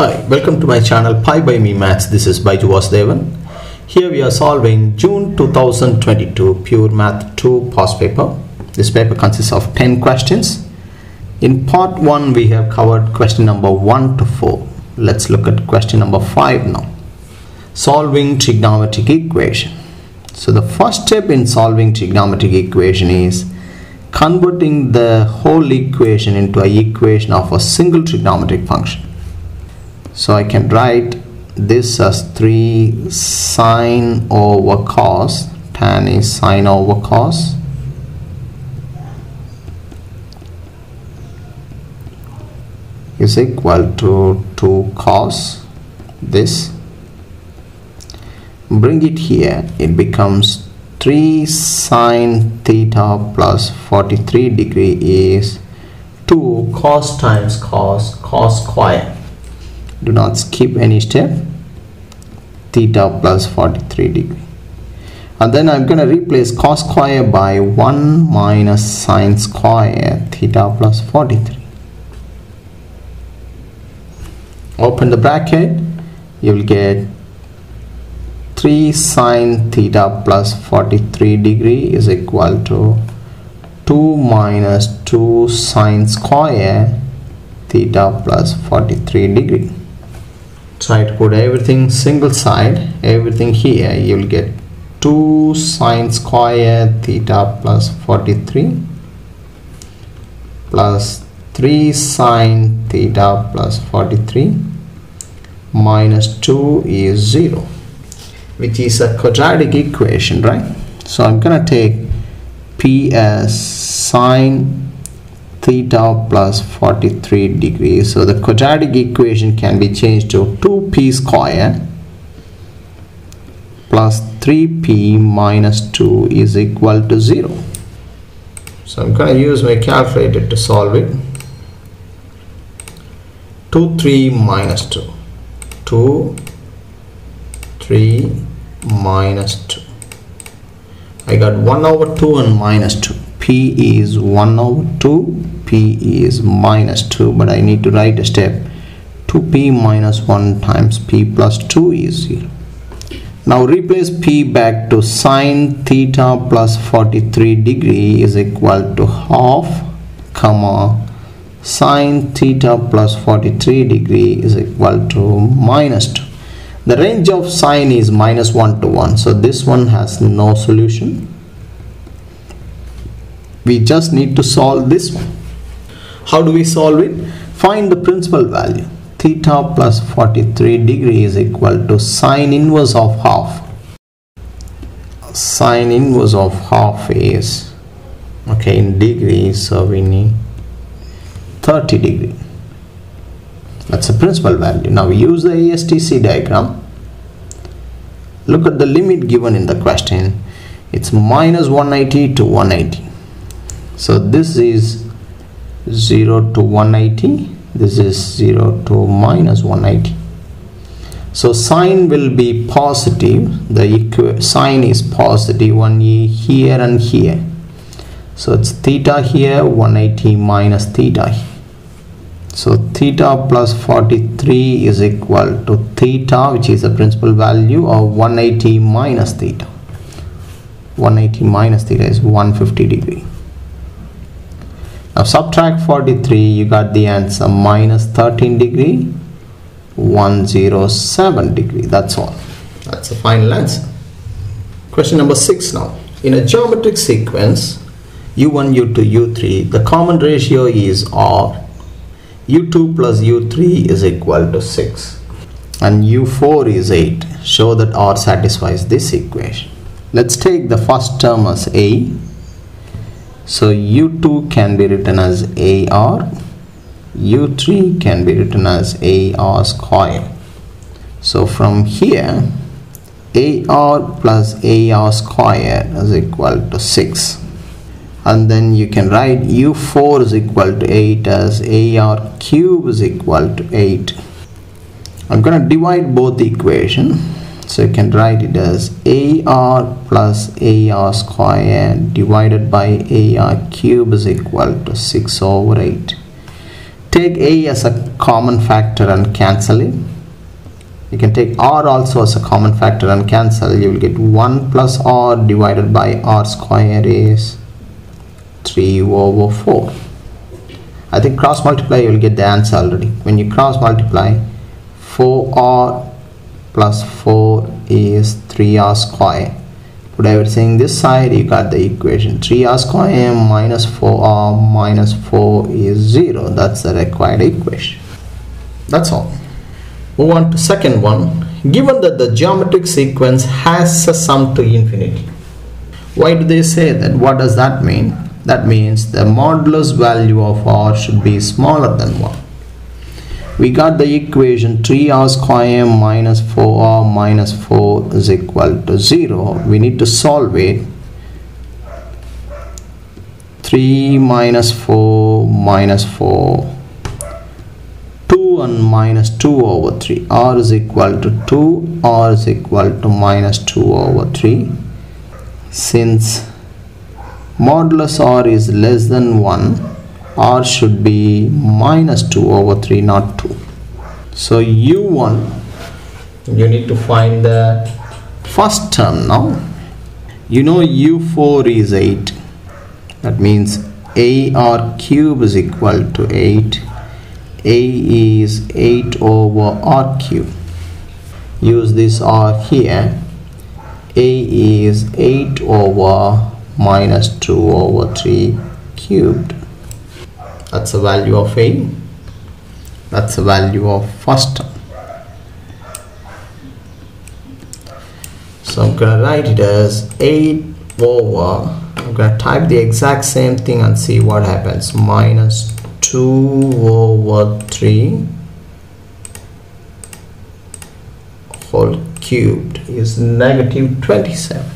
Hi, welcome to my channel Pi by Me Maths. This is Baiju Vasudevan. Here we are solving June 2022 Pure Math 2 past paper. This paper consists of 10 questions. In part 1 we have covered question number 1 to 4. Let's look at question number 5 now. Solving trigonometric equation. So the first step in solving trigonometric equation is converting the whole equation into an equation of a single trigonometric function. So I can write this as 3 sine over cos, tan is sine over cos. is equal to 2 cos this bring it here it becomes 3 sine theta plus 43 degree is 2 cos times cos cos square do not skip any step. Theta plus 43 degree. And then I'm going to replace cos square by 1 minus sine square theta plus 43 open the bracket. You will get 3 sine theta plus 43 degree is equal to 2 minus 2 sine square theta plus 43 degree try to put everything single side everything here. You will get 2 sine square theta plus 43 plus 3 sine theta plus 43 minus 2 is 0 which is a quadratic equation right? So I'm gonna take p as sine theta plus 43 degrees. So the quadratic equation can be changed to 2p square plus 3p minus 2 is equal to 0 so I'm gonna use my calculator to solve it. 2 3 minus 2 2 3 minus 2 I got 1 over 2 and minus 2 P is 1 over 2 P is minus 2 but I need to write a step. 2P minus 1 times P plus 2 is 0 now replace P back to sine theta plus 43 degree is equal to half comma sine theta plus 43 degree is equal to minus 2 the range of sine is minus 1 to 1 so this one has no solution. We just need to solve this one how do we solve it? Find the principal value. Theta plus 43 degree is equal to sine inverse of half. Sine inverse of half is okay in degrees so we need 30 degree. That's the principal value. Now we use the ASTC diagram. Look at the limit given in the question. It's minus 180 to 180 so this is 0 to 180 this is 0 to minus 180 so sine will be positive. The sine is positive one here and here. So it's theta here 180 minus theta so theta plus 43 is equal to theta which is the principal value of 180 minus theta. 180 minus theta is 150 degree now subtract 43 you got the answer. Minus 13 degree 107 degree. That's all. That's the final answer. Question number 6 now. In a geometric sequence u1 u2 u3 the common ratio is r u2 plus u3 is equal to 6 and u4 is 8 show that r satisfies this equation. Let's take the first term as a so u2 can be written as ar u3 can be written as ar square. So from here ar plus ar square is equal to 6 and then you can write u4 is equal to 8 as ar cube is equal to 8 I'm going to divide both the equation so you can write it as ar plus ar square divided by ar cube is equal to 6 over 8 take a as a common factor and cancel it. You can take r also as a common factor and cancel. You will get 1 plus r divided by r square is 3 over 4 I think cross multiply you will get the answer already. When you cross multiply 4r plus 4 is 3r square. Everything this side you got the equation. 3r square minus 4r minus 4 is 0 that's the required equation. That's all. Move on to second one. Given that the geometric sequence has a sum to infinity why do they say that? What does that mean? That means the modulus value of r should be smaller than 1 we got the equation 3r square minus 4r minus 4 is equal to 0 we need to solve it. 3 minus 4 minus 4 2 and minus 2 over 3 r is equal to 2 r is equal to minus 2 over 3 since modulus r is less than 1 r should be minus 2 over 3 not 2 so u1 you need to find the first term now. You know u4 is 8 that means ar cube is equal to 8 a is 8 over r cube. Use this r here. A is 8 over minus 2 over 3 cubed that's the value of a. That's the value of first. Term so I'm gonna write it as 8 over I'm gonna type the exact same thing and see what happens. Minus 2 over 3 whole cubed is negative 27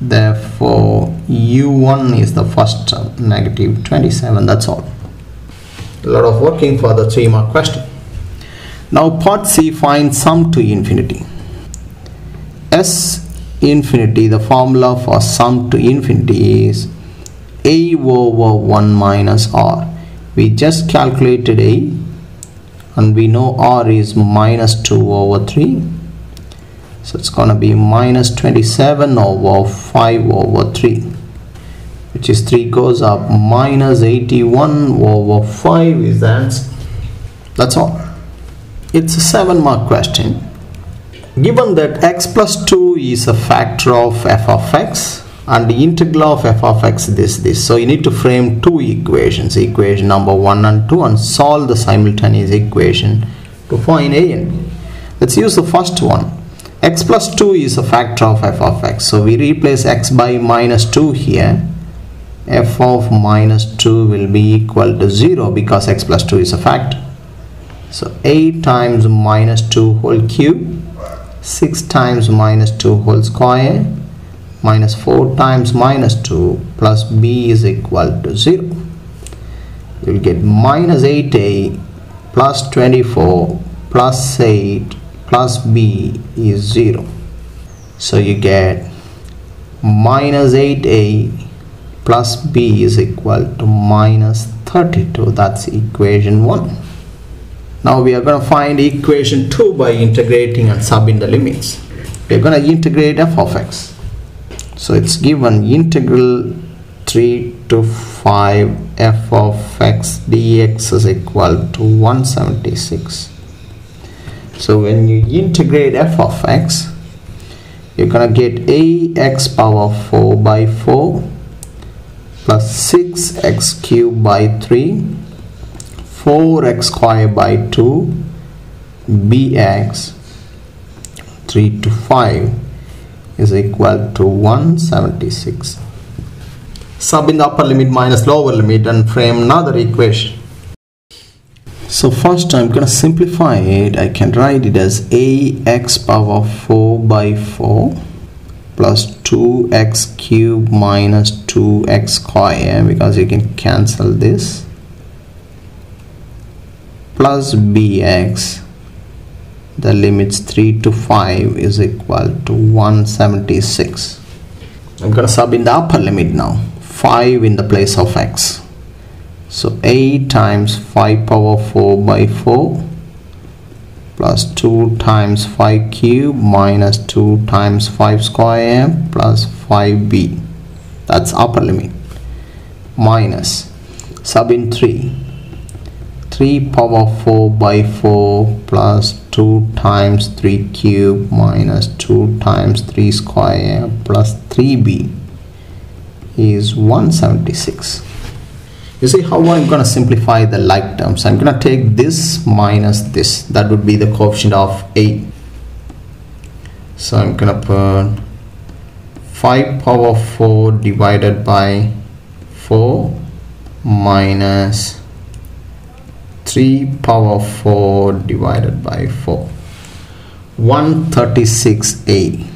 therefore u1 is the first term negative 27 that's all. A lot of working for the three mark question. Now part c find sum to infinity. S infinity the formula for sum to infinity is a over 1 minus r. We just calculated a and we know r is minus 2 over 3 so it's gonna be minus 27 over 5 over 3 which is 3 goes up minus 81 over 5 is answer that's all. It's a 7 mark question. Given that x plus 2 is a factor of f of x and the integral of f of x this this so you need to frame two equations equation number 1 and 2 and solve the simultaneous equation to find a and b. Let's use the first one. X plus 2 is a factor of f of x so we replace x by minus 2 here f of minus 2 will be equal to 0 because x plus 2 is a factor so 8 times minus 2 whole cube 6 times minus 2 whole square minus 4 times minus 2 plus b is equal to 0 you will get minus 8a plus 24 plus 8 plus b is 0 so you get minus 8a plus b is equal to minus 32 that's equation 1 now we are going to find equation 2 by integrating and subbing the limits. We are going to integrate f of x. So it's given integral 3 to 5 f of x dx is equal to 176 so when you integrate f of x you're gonna get ax power 4 by 4 plus 6x cubed by 3 4x squared by 2 bx 3 to 5 is equal to 176 sub in the upper limit minus lower limit and frame another equation. So first I'm gonna simplify it. I can write it as ax power 4 by 4 plus 2x cube minus 2x square m because you can cancel this. Plus bx the limits 3 to 5 is equal to 176 I'm gonna sub in the upper limit now 5 in the place of x. So 8 times 5 power 4 by 4 plus 2 times 5 cube minus 2 times 5 square plus 5b that's upper limit. Minus. Sub in 3 3 power 4 by 4 plus 2 times 3 cube minus 2 times 3 square plus 3b is 176 you see how I'm going to simplify the like terms? I'm going to take this minus this. That would be the coefficient of 8 so I'm going to put 5 power 4 divided by 4 minus 3 power 4 divided by 4 136a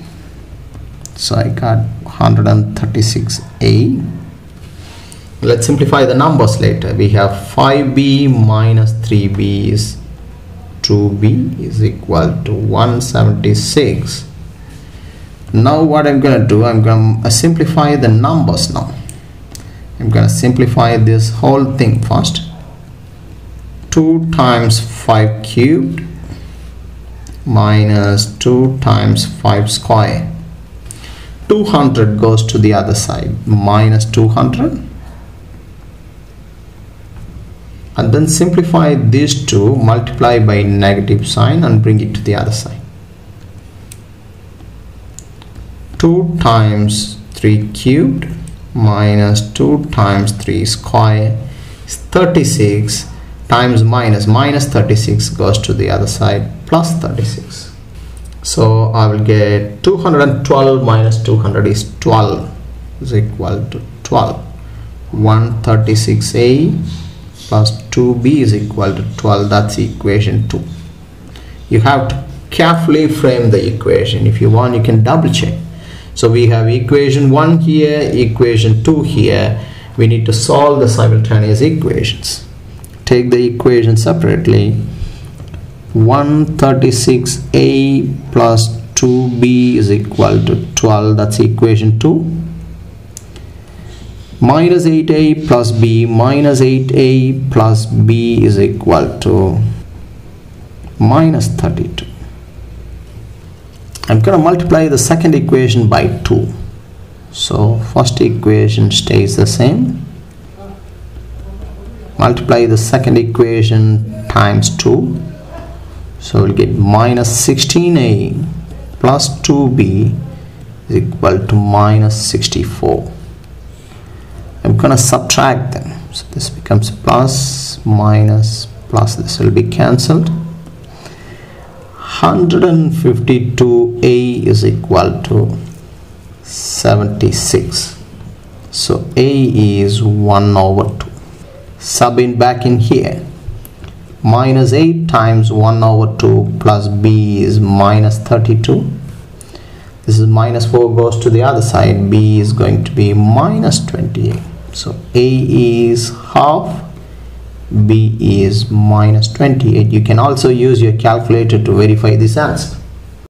so I got 136a let's simplify the numbers later. We have 5b minus 3b is 2b is equal to 176 now what I'm gonna do I'm gonna simplify the numbers now. I'm gonna simplify this whole thing first. 2 times 5 cubed minus 2 times 5 square. 200 goes to the other side minus 200 and then simplify these two multiply by negative sign and bring it to the other side 2 times 3 cubed minus 2 times 3 square is 36 times minus minus 36 goes to the other side plus 36 so I will get 212 minus 200 is 12 is equal to 12 136a plus 2b is equal to 12 that's equation 2 you have to carefully frame the equation. If you want you can double check so we have equation 1 here equation 2 here. We need to solve the simultaneous equations. Take the equation separately. 136a plus 2b is equal to 12 that's equation 2 minus 8a plus b minus 8a plus b is equal to minus 32 I'm going to multiply the second equation by 2 so first equation stays the same. Multiply the second equation times 2 so we'll get minus 16a plus 2b is equal to minus 64 I'm gonna subtract them. So this becomes plus minus plus this will be cancelled 152a is equal to 76 so a is 1 over 2 sub in back in here. Minus 8 times 1 over 2 plus b is minus 32 this is minus 4 goes to the other side. B is going to be minus 28 so A is half B is minus 28 you can also use your calculator to verify this answer